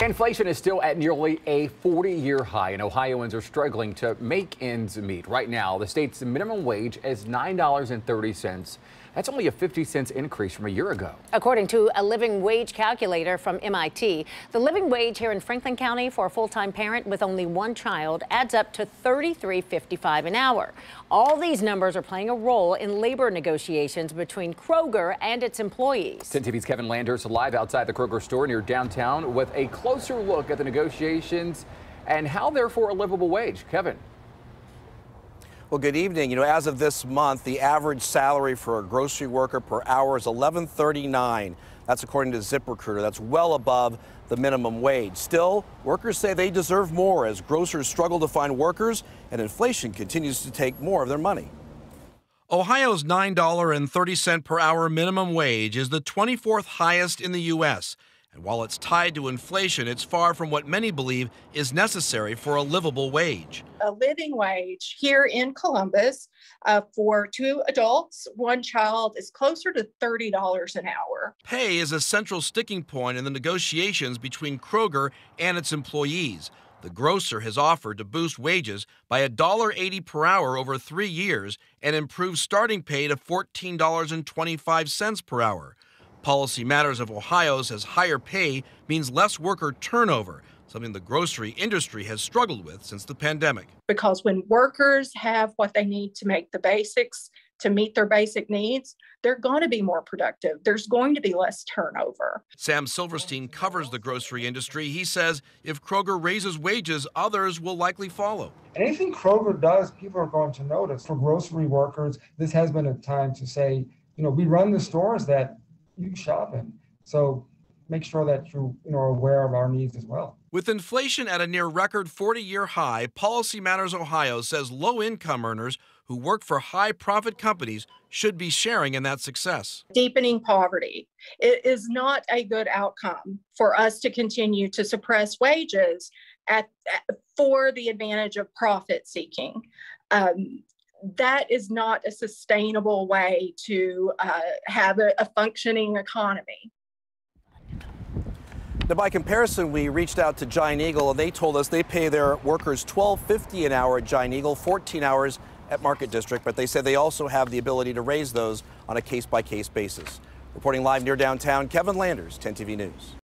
Inflation is still at nearly a 40 year high, and Ohioans are struggling to make ends meet. Right now, the state's minimum wage is $9.30. That's only a 50 cents increase from a year ago. According to a living wage calculator from MIT, the living wage here in Franklin County for a full-time parent with only one child adds up to $33.55 an hour. All these numbers are playing a role in labor negotiations between Kroger and its employees. 10 TV's Kevin Landers live outside the Kroger store near downtown with a closer look at the negotiations and how they're for a livable wage. Kevin. Well, good evening. You know, as of this month, the average salary for a grocery worker per hour is 11.39. That's according to ZipRecruiter. That's well above the minimum wage. Still, workers say they deserve more as grocers struggle to find workers and inflation continues to take more of their money. Ohio's $9.30 per hour minimum wage is the 24th highest in the U.S. And while it's tied to inflation, it's far from what many believe is necessary for a livable wage. A living wage here in Columbus uh, for two adults, one child is closer to $30 an hour. Pay is a central sticking point in the negotiations between Kroger and its employees. The grocer has offered to boost wages by $1.80 per hour over three years and improve starting pay to $14.25 per hour. Policy Matters of Ohio says higher pay means less worker turnover, something the grocery industry has struggled with since the pandemic. Because when workers have what they need to make the basics to meet their basic needs, they're going to be more productive. There's going to be less turnover. Sam Silverstein covers the grocery industry. He says if Kroger raises wages, others will likely follow. Anything Kroger does, people are going to notice. For grocery workers, this has been a time to say, you know, we run the stores that you shop in. So make sure that you, you know, are aware of our needs as well. With inflation at a near record 40 year high, Policy Matters Ohio says low income earners who work for high profit companies should be sharing in that success. Deepening poverty it is not a good outcome for us to continue to suppress wages at, at for the advantage of profit seeking. Um, that is not a sustainable way to uh, have a, a functioning economy. Now, by comparison, we reached out to Giant Eagle, and they told us they pay their workers $12.50 an hour at Giant Eagle, 14 hours at Market District, but they said they also have the ability to raise those on a case-by-case basis. Reporting live near downtown, Kevin Landers, 10 TV News.